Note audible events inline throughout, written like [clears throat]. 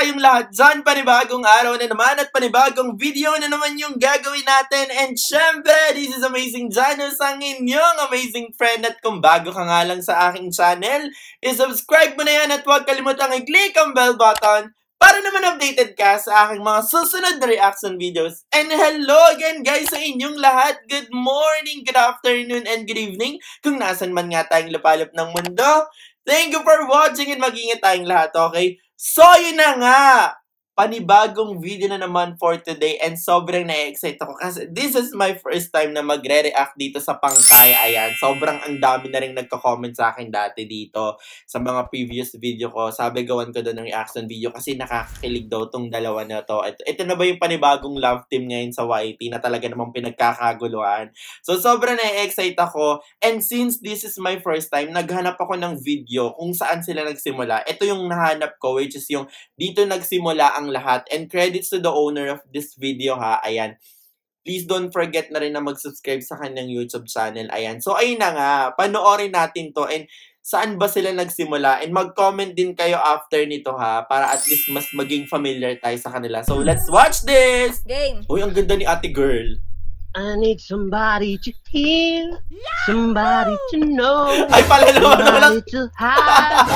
kayong lahat dyan? Panibagong araw na naman at panibagong video na naman yung gagawin natin. And syempre, this is Amazing Janus, ang inyong amazing friend. At kung bago ka nga lang sa aking channel, isubscribe mo na yan at huwag kalimutang i-click ang bell button para naman updated ka sa aking mga susunod na reaction videos. And hello again guys sa inyong lahat. Good morning, good afternoon, and good evening. Kung nasan man nga tayong lapalap ng mundo. Thank you for watching and mag-ingat tayong lahat, okay? So, yun na nga! Panibagong video na naman for today and sobrang na-excite ako kasi this is my first time na magre-react dito sa Pangkay. Ayan, sobrang ang dami na rin nagko-comment sa akin dati dito sa mga previous video ko. Sabi gawan ko doon ng reaction video kasi nakakakilig daw tong dalawa na to. Ito, ito na ba yung panibagong love team ngayon sa YT na talaga namang pinagkakaguluhan. So sobrang na-excite ako and since this is my first time, naghanap ako ng video kung saan sila nagsimula. Ito yung nahanap ko which is yung dito nagsimula ang lahat. And credits to the owner of this video ha. Ayan. Please don't forget na rin na mag-subscribe sa kanyang YouTube channel. Ayan. So, ayun na nga. Panoorin natin to. And saan ba sila nagsimula? And mag-comment din kayo after nito ha. Para at least mas maging familiar tayo sa kanila. So, let's watch this! Game. Uy, ang ganda ni ate girl. I need somebody to hear, somebody to know, [laughs] Ay, pala naman naman. somebody to have,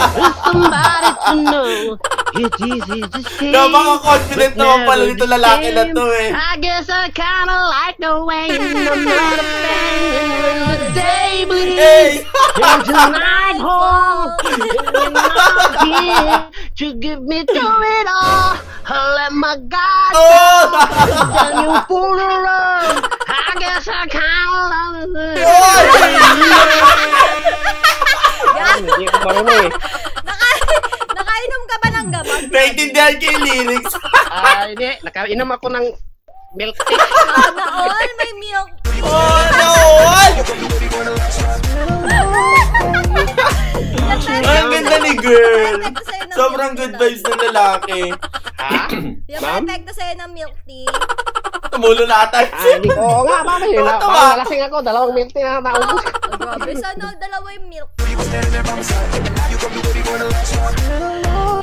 somebody to know. It's easy to say. Napaka-confident but naman pala never nito the lalaki na same. to eh. I guess I kinda like the way you're not a fan. And when the day bleeds Hey! into night home, and you're not here to give me through it all. I let my guard Oh! then you fool around. I guess I kinda love it. Hindi ko marunong eh. Naka nakainom ka ba ng gamot? Naintindihan ko yung lyrics. Ah, hindi. Nakainom ako ng milk tea. Sana all may milk. Oh, no! Ang ganda ni girl. Sobrang good vibes ng lalaki. Ha? Yung Ma'am? epekto sa'yo ng milk tea. Tumulo na ata. Ah. Oo nga. Yun, na, parang nalasing ako. Dalawang milk na naubos. Grabe, sana dalawa yung milk.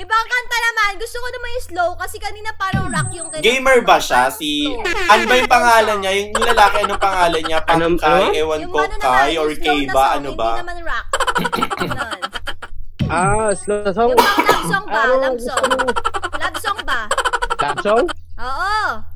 Ibang kanta naman, gusto ko naman yung slow kasi kanina parang rock yung kanya. Gamer ba siya? Si... Ano ba yung pangalan niya? Yung lalaki, anong pangalan niya? Pangkay, ano? ewan ko, ano Kai, or Kay ba? Ano ba? Hindi naman rock. Ah, slow song. Yung mga love song ba? Ano, Love song. Love song ba? Love song? Oo.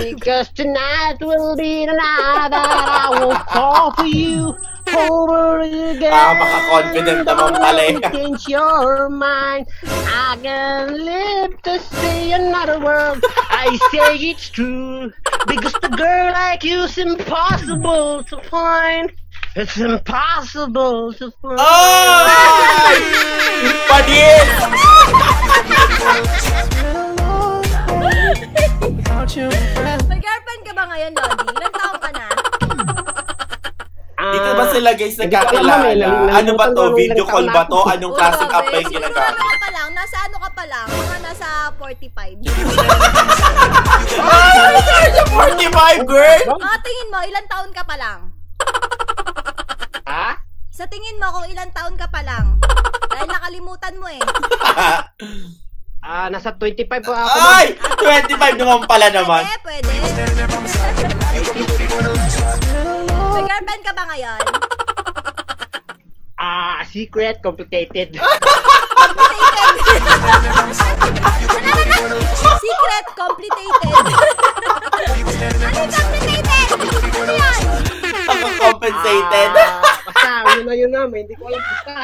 Because tonight will be the night that I will fall for you over again. Ah, maka-confident naman pala eh. Against your mind, I can live to see another world. I say it's true because the girl like you's impossible to find. It's impossible to find. Padil! Ngayon, Lodi? Ilang taong ka na? Ah, Dito ba sila guys nagkakilala? Ano ba to? Video call ba taon to? Anong klaseng app ba yung Siguro ginagamit? ano ka pa lang? Nasa ano ka pa lang? Mga nasa 45. Ah! Sa 45, girl! Mga tingin mo, ilang taon ka pa lang? Ha? Sa tingin mo kung ilang taon ka pa lang? Dahil nakalimutan mo eh. [laughs] Ah, nasa 25 po ako. Ay! 25 naman pala naman. Pwede. May girlfriend ka ba ngayon? Ah, secret, complicated. Complicated. [laughs] Secret, complicated. [laughs] ano yung complicated? Ano yan? Naka-compensated. Ah, basta, yun na yun na, may hindi ko alam basta.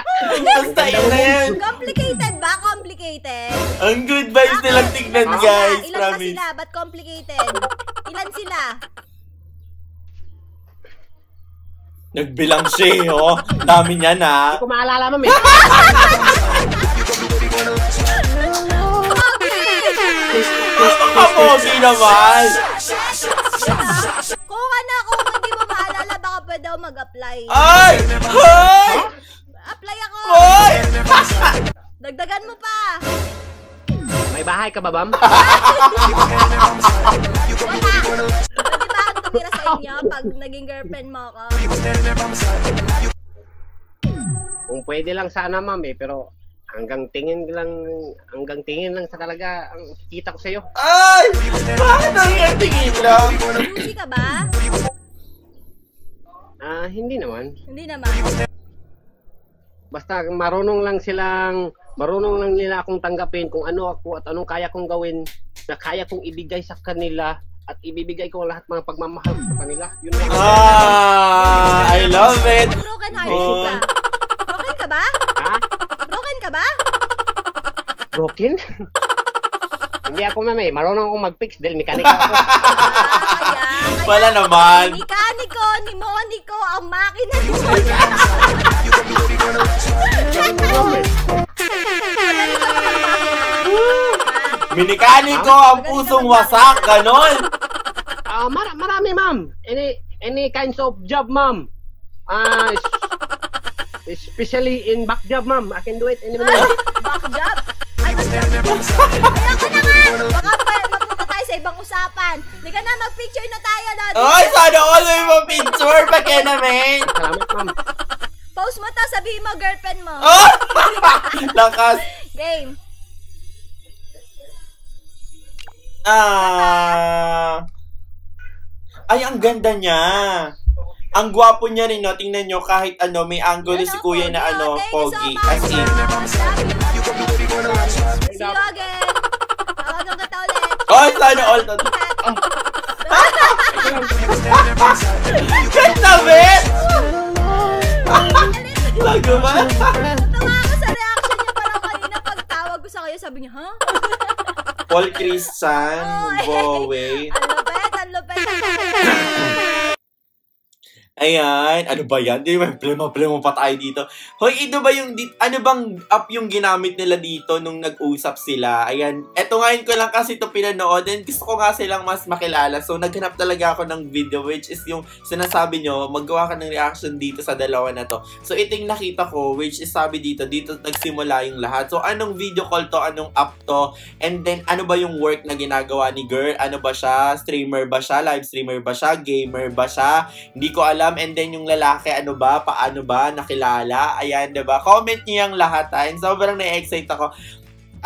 Basta yun na yan. Complicated ba? Complicated? Ang good vibes nilang tignan, Ilan guys. Ilan ba Promise. sila? Ba't complicated? Ilan sila? Nagbilang siya, eh, oh. Dami niya na. Hindi ko maalala, ma'am eh. Kapogi naman. Kung ano, kung hindi mo maalala, baka mag-apply. Ay! Hoy! Apply ako! Hoy! [laughs] Dagdagan mo pa! May bahay ka ba, bam? [laughs] Wala! Pwede ba akong tumira sa inyo pag naging girlfriend mo ako? Kung pwede lang sana, ma'am eh, pero hanggang tingin lang, hanggang tingin lang sa talaga ang kita ko sa'yo. Ay! Bakit ang tingin lang? Ka ba? Ah, hindi naman. Hindi naman. Basta marunong lang silang, marunong lang nila akong tanggapin kung ano ako at anong kaya kong gawin na kaya kong ibigay sa kanila at ibibigay ko lahat mga pagmamahal ko sa kanila. Yun lang. Ah, I love it. Broken hearted ka. Broken ka ba? Ha? Broken ka ba? Broken? [laughs] hindi ako mami, marunong akong mag-fix dahil mekanika ako. [laughs] Wala naman. Mekaniko ni Monico ang makina ni Minikaniko ang pusong wasak, ganon. Ah, mar- marami ma'am. Any any kinds of job ma'am. Ah, es- especially in back job ma'am. I can do it any minute. Back job? Ay, back job. Ayoko na nga! Sa ibang usapan. Hindi ka na, mag-picture na tayo, Lodi. Ay, sana all may mo picture pa kaya namin. Salamat ma'am. Post mo to, sabihin mo, girlfriend mo. Oh! [laughs] Lakas. Game. Ah. Ay, ang ganda niya. Ang gwapo niya rin, no? Tingnan nyo, kahit ano, may angle Yan si kuya na pogi. ano, so pogi. As in. See you again. Oh, sana all to. Ganda, bet! Lago ba? Natawa ako sa reaction niya parang kanina pagtawag ko sa kayo, sabi niya, ha? Paul. Ang lupet, ang lupet, ang lupet. Ayan, ano ba yan? Di ba, plema-plema pa tayo dito. Hoy, ito ba yung, ano bang app yung ginamit nila dito nung nag-usap sila? Ayan, eto ngayon ko lang kasi ito pinanood and gusto ko nga silang mas makilala. So, naghanap talaga ako ng video which is yung sinasabi nyo, maggawa ka ng reaction dito sa dalawa na to. So, ito yung nakita ko which is sabi dito, dito nagsimula yung lahat. So, anong video call to? Anong app to? And then, ano ba yung work na ginagawa ni girl? Ano ba siya? Streamer ba siya? Live streamer ba siya? Gamer ba siya? Hindi ko alam. And then yung lalaki, ano ba? Paano ba? Nakilala? Ayan, 'di ba Comment niyo yung lahat, ha? And sobrang na-excite ako.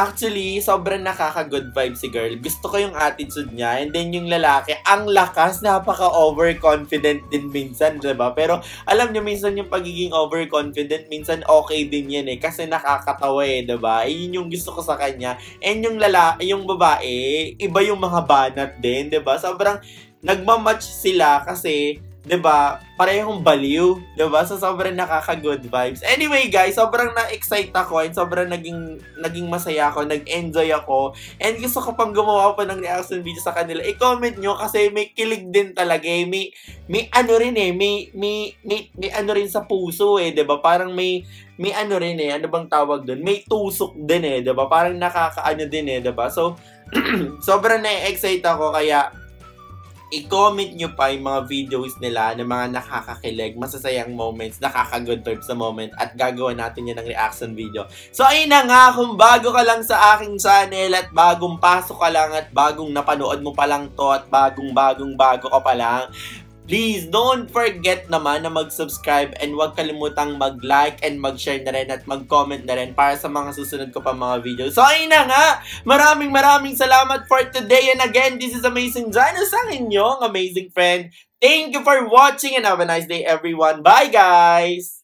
Actually, sobrang nakaka-good vibe si girl. Gusto ko yung attitude niya. And then yung lalaki, ang lakas, napaka-overconfident din minsan, ba Pero alam niyo, minsan yung pagiging overconfident, minsan okay din yan eh. Kasi nakakatawa eh, ba Yun yung gusto ko sa kanya. And yung lalaki, yung babae, iba yung mga banat din, 'di ba Sobrang nagmamatch sila kasi 'di ba? Parehong baliw, 'di ba? So sobrang nakaka-good vibes. Anyway, guys, sobrang na-excite ako and sobrang naging naging masaya ako, nag-enjoy ako. And gusto ko pang gumawa pa ng reaction video sa kanila. I-comment nyo kasi may kilig din talaga eh. May may ano rin eh, may may may, may ano rin sa puso eh, 'di ba? Parang may may ano rin eh, ano bang tawag doon? May tusok din eh, 'di ba? Parang nakakaano din eh, 'di ba? So [clears throat] sobrang na-excite ako kaya i-comment nyo pa yung mga videos nila ng mga nakakakilig, masasayang moments, nakaka-good vibes sa moment at gagawa natin yan ng reaction video. So ayun na nga, kung bago ka lang sa aking channel at bagong pasok ka lang at bagong napanood mo pa lang to at bagong bagong bago ka pa lang, Please, don't forget naman na mag-subscribe and huwag kalimutang mag-like and mag-share na rin at mag-comment na rin para sa mga susunod ko pa mga video. So, ayun na nga! Maraming maraming salamat for today and again, this is Amazing Janus ang inyong amazing friend. Thank you for watching and have a nice day everyone. Bye guys!